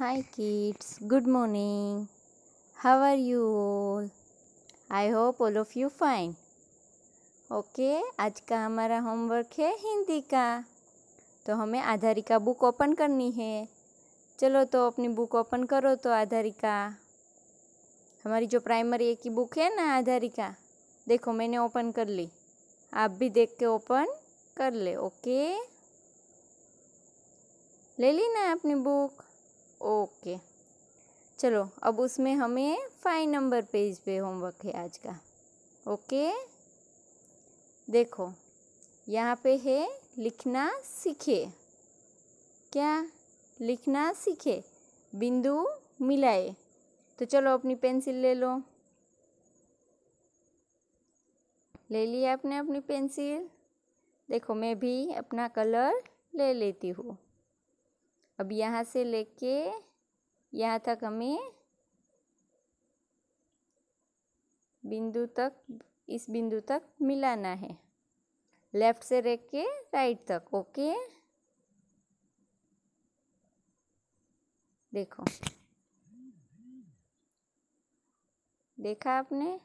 Hi kids, good morning. How are you all? I hope all of you fine. Okay आज का हमारा homework है हिंदी का। तो हमें आधारिका बुक ओपन करनी है। चलो तो अपनी बुक ओपन करो तो आधारिका। हमारी जो प्राइमरी एक की बुक है ना आधारिका देखो मैंने ओपन कर ली। आप भी देख के ओपन कर ले ओके ले ली ना अपनी बुक ओके। चलो, अब उसमें हमें फाइव नंबर पेज पे होमवर्क है आज का। ओके? देखो, यहाँ पे है लिखना सीखे। क्या? लिखना सीखे। बिंदु मिलाए। तो चलो, अपनी पेंसिल ले लो। ले लिया आपने अपनी पेंसिल? देखो, मैं भी अपना कलर ले लेती हूँ। अब यहाँ से लेके यहाँ तक हमें बिंदु तक, इस बिंदु तक मिलाना है। लेफ़्ट से रख के राइट तक, ओके? देखो। देखा आपने?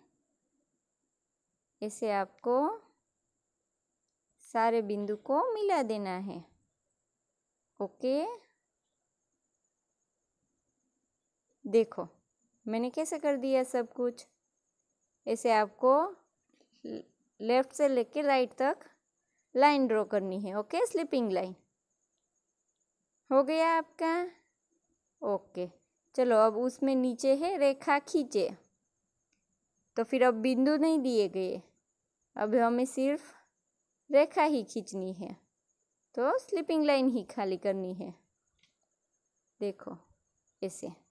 ऐसे आपको सारे बिंदु को मिला देना है। ओके? देखो, मैंने कैसे कर दिया सब कुछ? ऐसे आपको लेफ़्ट से लेके राइट तक लाइन ड्रॉ करनी है, ओके? Slipping line. हो गया आपका? ओके। चलो, अब उसमें नीचे है, रेखा खींचे। तो फिर अब बिंदु नहीं दिए गए। अब हमें सिर्फ़ रेखा ही खींचनी है। तो स्लिपिंग लाइन ही खाली करनी है। देखो, ऐसे।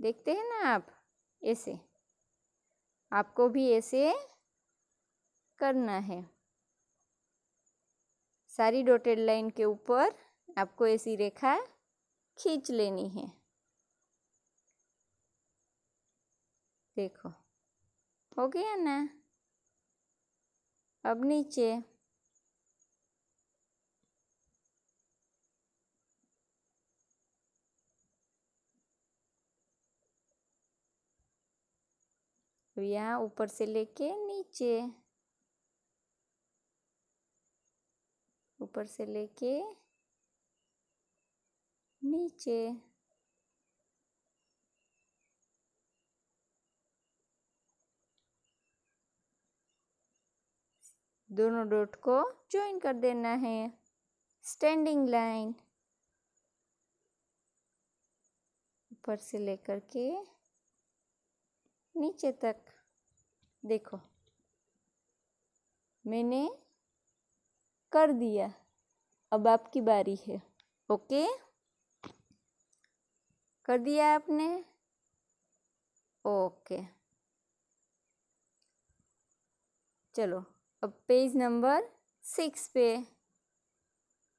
देखते हैं ना आप? ऐसे। आपको भी ऐसे करना है। सारी डॉटेड लाइन के ऊपर आपको ऐसी रेखा खींच लेनी है। देखो। हो गया ना? अब नीचे। तो यहाँ ऊपर से लेके नीचे। ऊपर से लेके नीचे। दोनों डॉट को ज्वाइन कर देना है। स्टैंडिंग लाइन ऊपर से लेकर के नीचे तक। देखो। मैंने कर दिया। अब आपकी बारी है। ओके? कर दिया आपने? ओके। चलो, अब पेज नंबर सिक्स पे।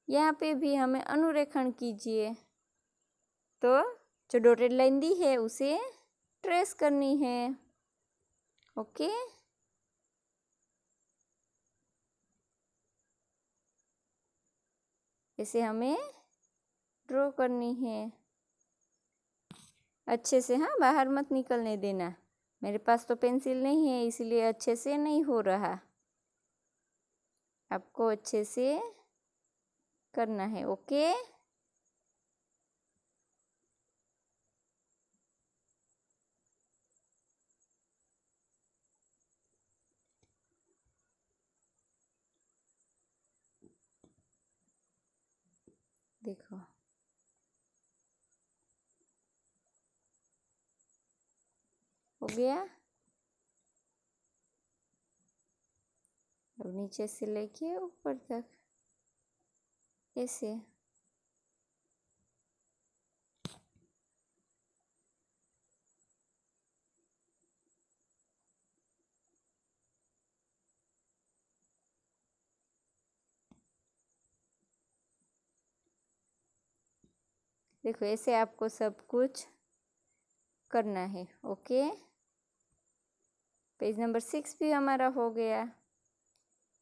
यहाँ पे भी हमें अनुरेखण कीजिए। तो जो डॉटेड लाइन दी है, उसे ट्रेस करनी है। ओके इसे हमें ड्रॉ करनी है। अच्छे से हाँ बाहर मत निकलने देना। मेरे पास तो पेंसिल नहीं है, इसलिए अच्छे से नहीं हो रहा। आपको अच्छे से करना है। ओके देखो। हो गया? अब नीचे से लेके ऊपर तक। ऐसे। देखो, ऐसे आपको सब कुछ करना है, ओके? पेज नंबर सिक्स भी हमारा हो गया।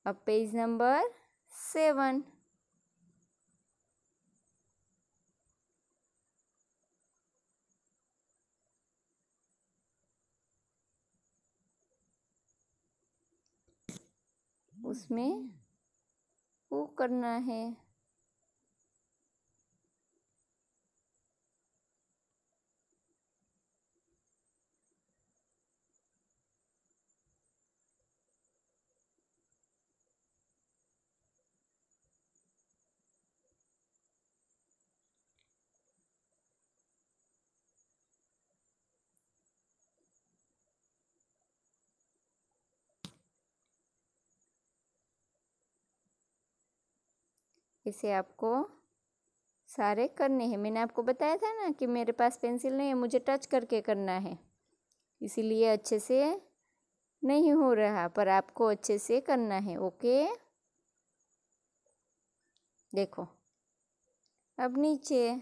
अब पेज नंबर सेवन। उसमें वो करना है। इसे आपको सारे करने हैं। मैंने आपको बताया था ना कि मेरे पास पेंसिल नहीं है, मुझे टच करके करना है। इसीलिए अच्छे से नहीं हो रहा, पर आपको अच्छे से करना है, ओके? देखो, अब नीचे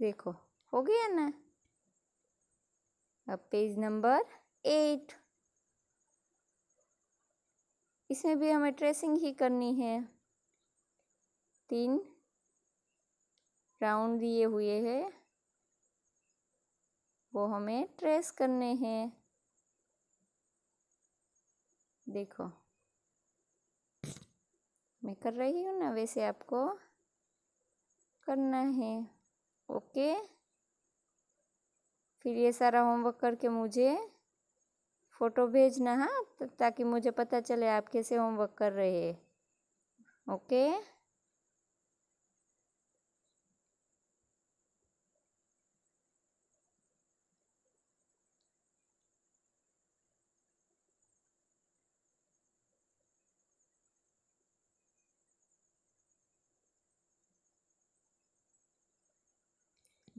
देखो, हो गया ना? अब पेज नंबर एट इसमें भी हमें ट्रेसिंग ही करनी है। तीन राउंड दिए हुए हैं। वो हमें ट्रेस करने हैं। देखो। मैं कर रही हूँ ना, वैसे आपको करना है। ओके। फिर ये सारा होमवर्क करके मुझे फ़ोटो भेजना, है ताकि मुझे पता चले आप कैसे होमवर्क कर रहे हैं। ओके।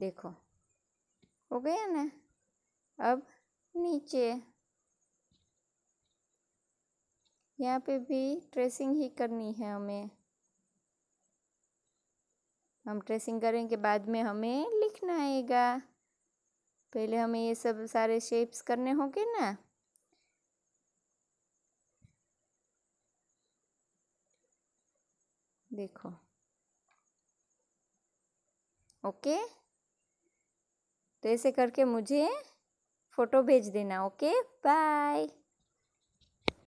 देखो, हो गया ना? अब नीचे। यहाँ पे भी ट्रेसिंग ही करनी है हमें। हम ट्रेसिंग करेंगे, बाद में हमें लिखना आएगा। पहले हमें ये सब सारे शेप्स करने होंगे ना? देखो। ओके? तो ऐसे करके मुझे फ़ोटो भेज देना ओके बाय